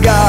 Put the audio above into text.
God,